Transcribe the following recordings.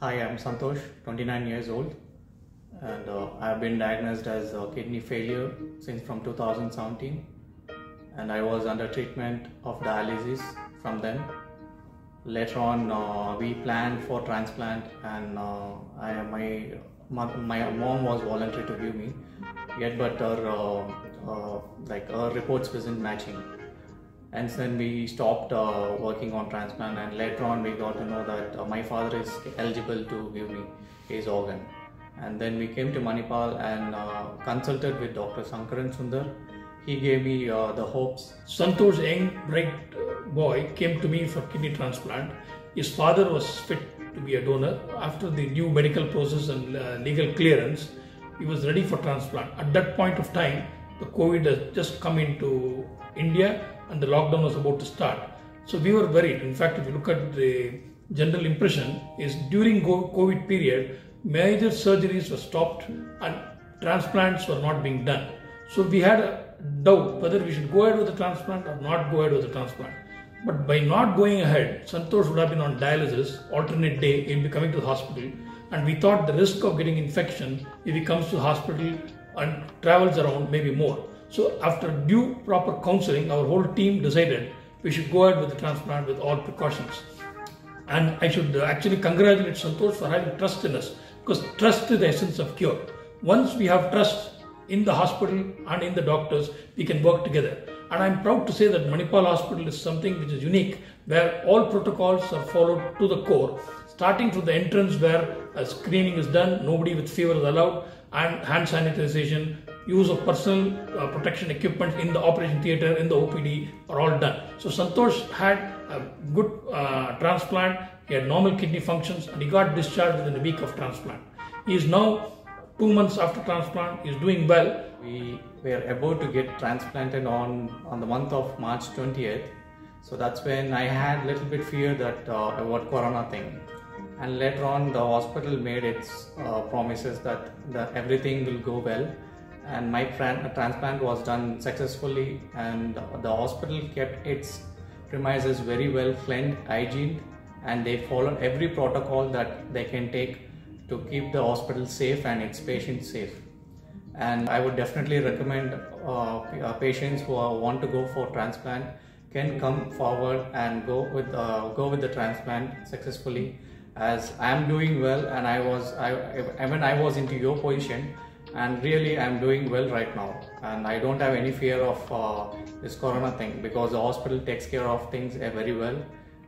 Hi, I'm Santosh, 29 years old, and uh, I've been diagnosed as uh, kidney failure since from 2017, and I was under treatment of dialysis from then. Later on, uh, we planned for transplant, and uh, I, my mo- my mom was voluntary to give me, yet but her uh, uh, like her reports wasn't matching and then we stopped uh, working on transplant and later on we got to know that uh, my father is eligible to give me his organ and then we came to manipal and uh, consulted with dr sankaran sundar he gave me uh, the hopes Santosh, young, bright uh, boy, came to me for kidney transplant. His father was fit to be a donor. After the new medical process and uh, legal clearance, he was ready for transplant. At that point of time, the COVID had just come into India and the lockdown was about to start. So we were worried. In fact, if you look at the general impression, is during COVID period, major surgeries were stopped and transplants were not being done. So we had a doubt whether we should go ahead with the transplant or not go ahead with the transplant. But by not going ahead, Santosh would have been on dialysis, alternate day, he'll be coming to the hospital. And we thought the risk of getting infection if he comes to hospital and travels around maybe more. So after due proper counseling, our whole team decided we should go ahead with the transplant with all precautions. And I should actually congratulate Santosh for having trust in us because trust is the essence of cure. Once we have trust in the hospital and in the doctors, we can work together. And I'm proud to say that Manipal Hospital is something which is unique where all protocols are followed to the core, starting from the entrance where a screening is done, nobody with fever is allowed, and hand sanitization, use of personal uh, protection equipment in the operation theater, in the OPD are all done. So Santosh had a good uh, transplant, he had normal kidney functions, and he got discharged within a week of transplant. He is now two months after transplant, he is doing well. we were about to get transplanted on on the month of march 20th so that's when i had a little bit fear that uh, about corona thing and later on the hospital made its uh, promises that the, everything will go well and my tran- transplant was done successfully and the hospital kept its premises very well cleaned hygiene and they followed every protocol that they can take to keep the hospital safe and its patients safe and I would definitely recommend uh, uh, patients who want to go for transplant can come forward and go with uh, go with the transplant successfully. As I am doing well, and I was I, I was into your position, and really I'm doing well right now, and I don't have any fear of uh, this corona thing because the hospital takes care of things uh, very well,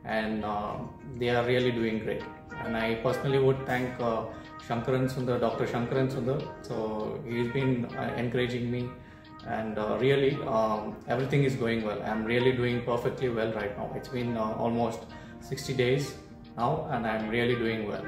and uh, they are really doing great. And I personally would thank uh, Sankaran Sundar, Dr. Sankaran Sundar. So he's been uh, encouraging me, and uh, really um, everything is going well. I'm really doing perfectly well right now. It's been uh, almost 60 days now, and I'm really doing well.